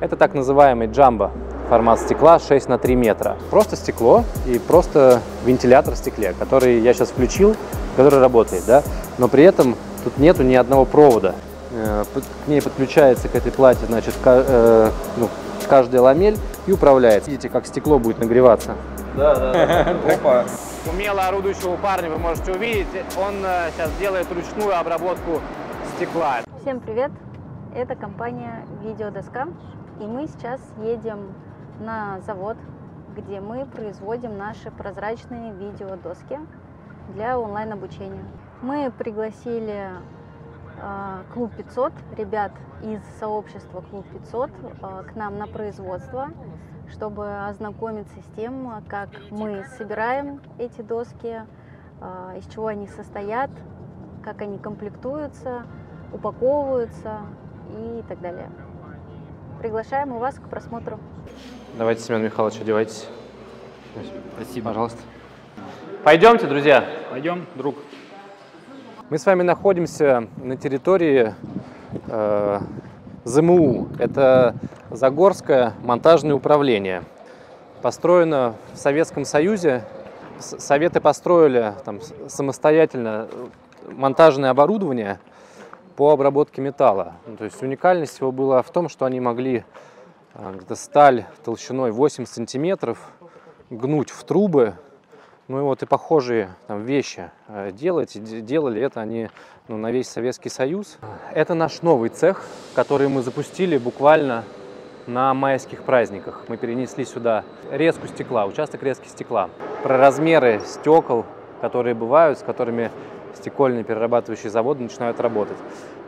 Это так называемый джамбо формат стекла 6 на 3 метра. Просто стекло и просто вентилятор в стекле, который я сейчас включил, который работает, да, но при этом тут нету ни одного провода. Э, к ней подключается к этой плате, значит, э, ну, каждая ламель и управляется. Видите, как стекло будет нагреваться. Да, да, да. Опа. Умело орудующего парня вы можете увидеть. Он э, сейчас делает ручную обработку стекла. Всем привет! Это компания Видеодоска. И мы сейчас едем на завод, где мы производим наши прозрачные видеодоски для онлайн-обучения. Мы пригласили э, Клуб 500, ребят из сообщества Клуб 500 э, к нам на производство, чтобы ознакомиться с тем, как мы собираем эти доски, э, из чего они состоят, как они комплектуются, упаковываются и так далее. Приглашаем у вас к просмотру. Давайте, Семен Михайлович, одевайтесь. Спасибо. Пожалуйста. Пойдемте, друзья. Пойдем, друг. Мы с вами находимся на территории э, ЗМУ. Это Загорское монтажное управление. Построено в Советском Союзе. Советы построили там, самостоятельно монтажное оборудование по обработке металла. Ну, то есть уникальность его была в том, что они могли э, где-то сталь толщиной 8 сантиметров гнуть в трубы, ну и вот и похожие там, вещи э, делать. Делали это они ну, на весь Советский Союз. Это наш новый цех, который мы запустили буквально на майских праздниках. Мы перенесли сюда резку стекла, участок резки стекла. Про размеры стекол, которые бывают, с которыми стекольные перерабатывающие заводы начинают работать.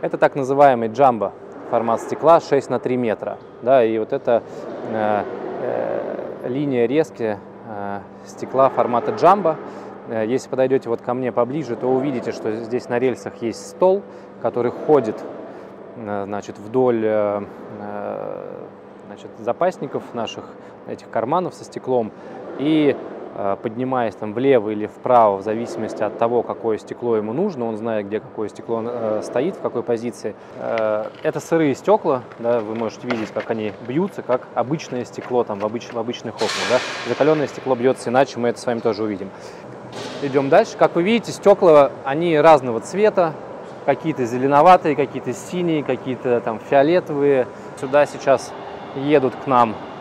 Это так называемый джамбо формат стекла 6 на 3 метра. Да, и вот эта э, э, линия резки э, стекла формата джамбо. Э, если подойдете вот ко мне поближе, то увидите, что здесь на рельсах есть стол, который ходит э, значит, вдоль э, э значит, запасников наших, этих карманов со стеклом. И поднимаясь там влево или вправо, в зависимости от того, какое стекло ему нужно, он знает, где какое стекло э, стоит, в какой позиции. Э, это сырые стекла, да, вы можете видеть, как они бьются, как обычное стекло там в, обыч, в обычных окнах. Да. Закаленное стекло бьется иначе, мы это с вами тоже увидим. Идем дальше. Как вы видите, стекла, они разного цвета, какие-то зеленоватые, какие-то синие, какие-то там фиолетовые. Сюда сейчас едут к нам Э,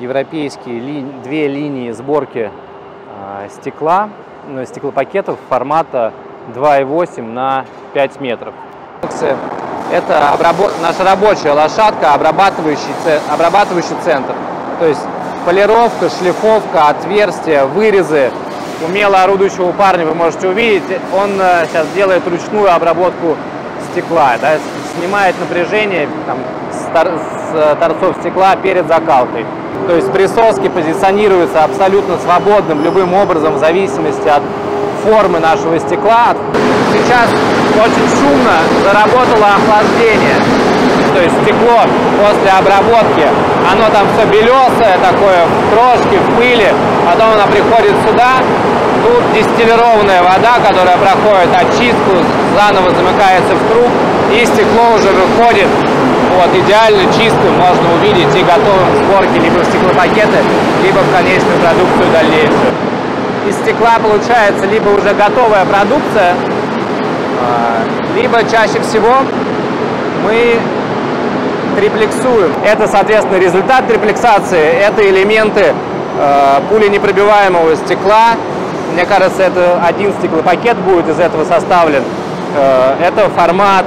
европейские ли, две линии сборки э, стекла, ну, стеклопакетов формата 2,8 на 5 метров. Это обработ... наша рабочая лошадка, обрабатывающий, обрабатывающий центр. То есть полировка, шлифовка, отверстия, вырезы. Умело орудующего парня вы можете увидеть. Он э, сейчас делает ручную обработку стекла, да, снимает напряжение там, с э, торцов стекла перед закалкой. То есть присоски позиционируются абсолютно свободным любым образом в зависимости от формы нашего стекла. Сейчас очень шумно заработало охлаждение. То есть стекло после обработки, оно там все белесое такое, в крошке, в пыли. Потом оно приходит сюда, тут дистиллированная вода, которая проходит очистку, заново замыкается в круг, и стекло уже выходит вот, идеально чистым, можно увидеть и готовым к сборке либо в стеклопакеты, либо в конечную продукцию дальнейшую. Из стекла получается либо уже готовая продукция, а, либо чаще всего мы триплексуем. Это, соответственно, результат триплексации, это элементы э, пуленепробиваемого стекла. Мне кажется, это один стеклопакет будет из этого составлен. Э, это формат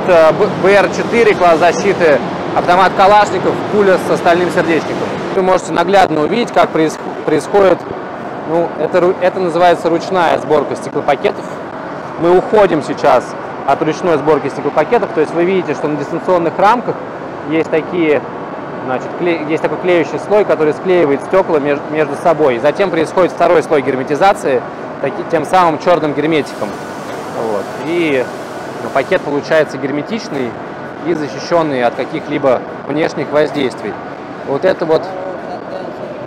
BR4, э, класс защиты, автомат Калашников, пуля с остальным сердечником. Вы можете наглядно увидеть, как происходит, ну, это, это называется ручная сборка стеклопакетов. Мы уходим сейчас от ручной сборки стеклопакетов, то есть вы видите, что на дистанционных рамках есть такие Значит, есть такой клеющий слой, который склеивает стекла между, между собой. Затем происходит второй слой герметизации, таки, тем самым черным герметиком. Вот. И пакет получается герметичный и защищенный от каких-либо внешних воздействий. Вот это вот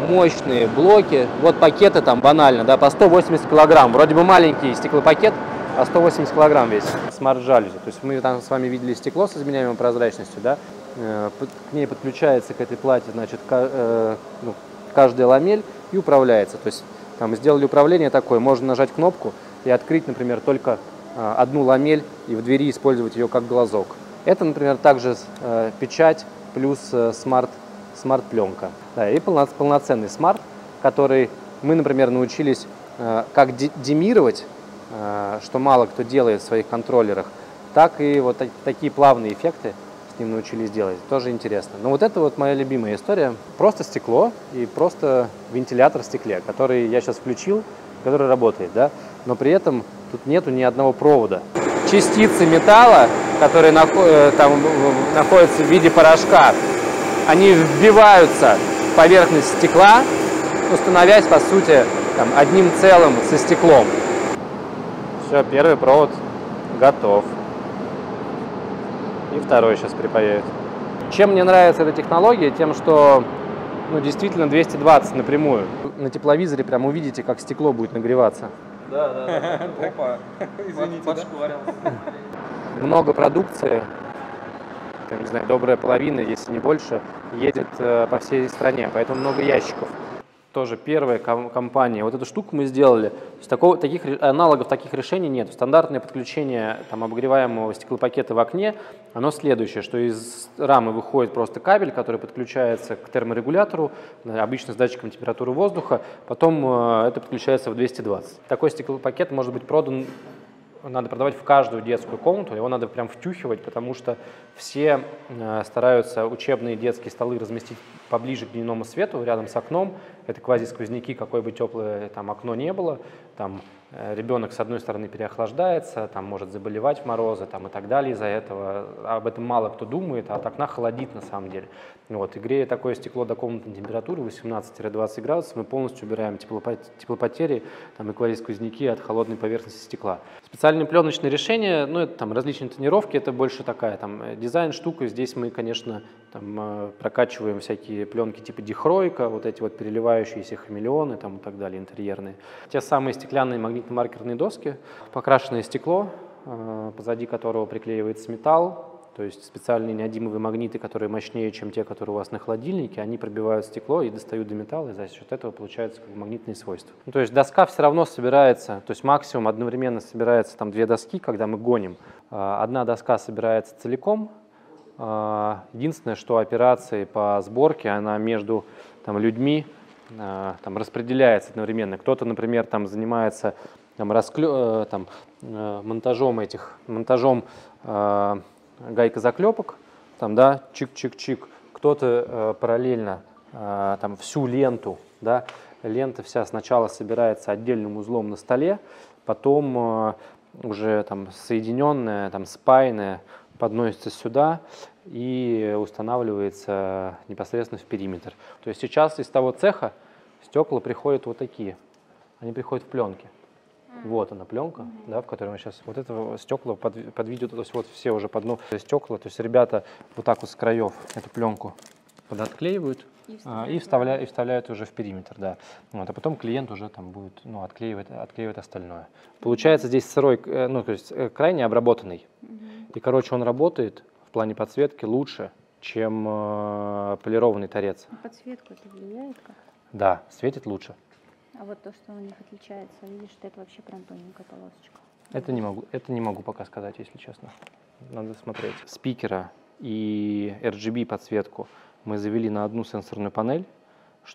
мощные блоки. Вот пакеты там банально, да, по 180 килограмм. Вроде бы маленький стеклопакет, а 180 килограмм весь. Смарт-жалюзи. То есть мы там с вами видели стекло с изменяемой прозрачностью, да. э, к ней подключается к этой плате, значит, э, ну, каждая ламель и управляется. То есть там сделали управление такое, можно нажать кнопку и открыть, например, только одну ламель и в двери использовать ее как глазок. Это, например, также э, печать плюс э, смарт, смарт-пленка. Да, и полно- полноценный смарт, который мы, например, научились э, как де- демировать, что мало кто делает в своих контроллерах, так и вот так- такие плавные эффекты с ним научились делать. Тоже интересно. Но вот это вот моя любимая история. Просто стекло и просто вентилятор в стекле, который я сейчас включил, который работает, да, но при этом тут нету ни одного провода. Частицы металла, которые э, там находятся в виде порошка, они вбиваются в поверхность стекла, становясь, по сути, там, одним целым со стеклом. Все, первый провод готов. И второй сейчас припаяют. Чем мне нравится эта технология? Тем, что ну, действительно 220 напрямую. На тепловизоре прям увидите, как стекло будет нагреваться. Да, да, да. Опа. Извините? Подшкварился. Много продукции, там, не знаю, добрая половина, если не больше, едет э, по всей стране, поэтому много ящиков. Тоже первая ком- компания. Вот эту штуку мы сделали. То такого, таких аналогов таких решений нет. Стандартное подключение там, обогреваемого стеклопакета в окне, оно следующее, что из рамы выходит просто кабель, который подключается к терморегулятору, э, обычно с датчиком температуры воздуха, потом э, это подключается в 220. Такой стеклопакет может быть продан надо продавать в каждую детскую комнату, его надо прям втюхивать, потому что все э, стараются учебные детские столы разместить поближе к дневному свету, рядом с окном. Это квази-сквозняки, какое бы теплое там окно не было. Там э, ребенок с одной стороны переохлаждается, там может заболевать в морозы там, и так далее из-за этого. Об этом мало кто думает, а от окна холодит на самом деле. Вот, и грея такое стекло до комнатной температуры 18-20 градусов, мы полностью убираем теплопо- теплопотери там, и квази-сквозняки от холодной поверхности стекла. Специальные пленочные решения, ну, это там различные тонировки, это больше такая там э, дизайн-штука. Здесь мы, конечно, там, э, прокачиваем всякие пленки типа дихройка, вот эти вот переливающиеся хамелеоны там, и так далее, интерьерные. Те самые стеклянные магнитно-маркерные доски, покрашенное стекло, э, позади которого приклеивается металл, то есть специальные неодимовые магниты, которые мощнее, чем те, которые у вас на холодильнике, они пробивают стекло и достают до металла, и за счет этого получаются как бы магнитные свойства. Ну, то есть доска все равно собирается, то есть максимум одновременно собирается там две доски, когда мы гоним. А, Одна доска собирается целиком. А, Единственное, что операции по сборке, она между там, людьми а, там, распределяется одновременно. Кто-то, например, там занимается там, расклё- э, там, э, монтажом этих, монтажом э, гайкозаклепок, там, да, чик-чик-чик. Кто-то э, параллельно э, там всю ленту, да, лента вся сначала собирается отдельным узлом на столе, потом э, уже там соединенная, там спаянная подносится сюда и устанавливается непосредственно в периметр. То есть сейчас из того цеха стекла приходят вот такие. Они приходят в пленке. Вот она пленка, да, в которой мы сейчас вот это стекла под, под видео, то есть вот все уже под ну, стекла, то есть ребята вот так вот с краев эту пленку подотклеивают а, и, вставляют, и вставляют уже в периметр, да. Вот, а потом клиент уже там будет ну, отклеивать, отклеивать остальное. Получается здесь сырой, э, ну то есть э, крайне обработанный. И, короче, он работает в плане подсветки лучше, чем э, полированный торец. На подсветку это влияет как? Да, светит лучше. А вот то, что у них отличается, видишь, что это вообще прям тоненькая полосочка. Это не могу, это не могу пока сказать, если честно. Надо смотреть. Спикера и RGB подсветку мы завели на одну сенсорную панель,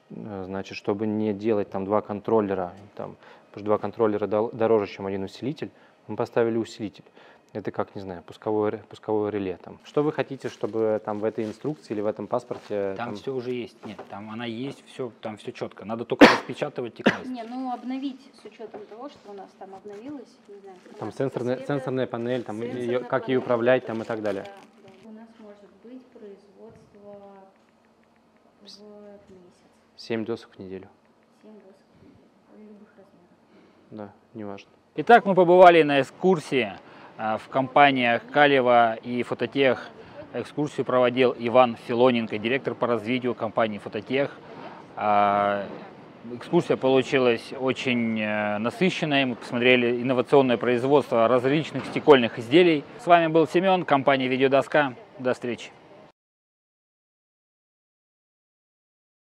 э, значит, чтобы не делать там два контроллера, там, потому что два контроллера дороже, чем один усилитель, мы поставили усилитель. Это как, не знаю, пусковое, пусковое реле. Там. Что вы хотите, чтобы там в этой инструкции или в этом паспорте? Там все уже есть. Нет, там она есть, все, там все четко. Надо только распечатывать и класть. Не, ну обновить с учетом того, что у нас там обновилось, не знаю. Там сенсорная, цвета- сенсорная панель, там, сенсорная её- как ее панель, управлять там, и так далее. да, да. У нас может быть производство в месяц, 7 досок в неделю. 7 досок в неделю, любых размеров. Да, неважно. Итак, мы побывали на экскурсии а, в компаниях Калева и Фототех. Экскурсию проводил Иван Филоненко, директор по развитию компании Фототех. А, Экскурсия получилась очень э, насыщенной. Мы посмотрели инновационное производство различных стекольных изделий. С вами был Семен, компания Видеодоска. До встречи.